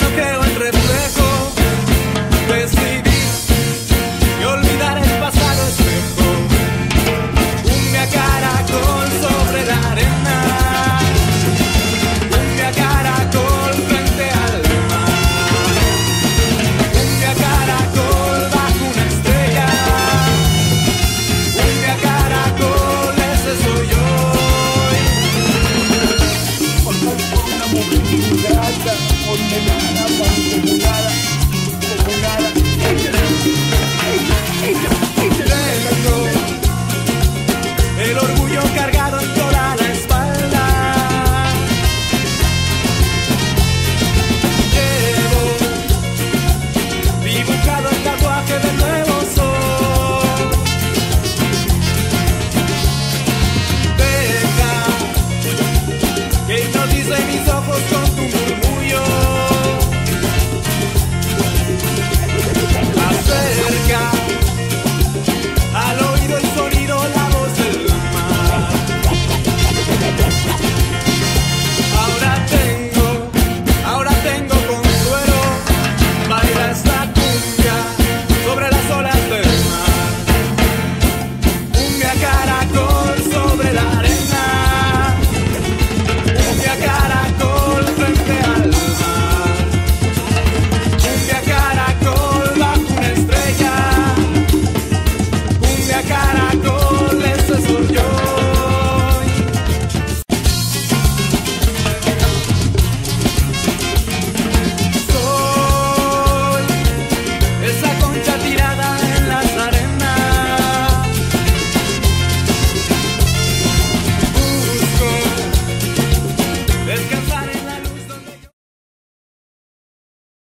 no creo en repuestos cargado en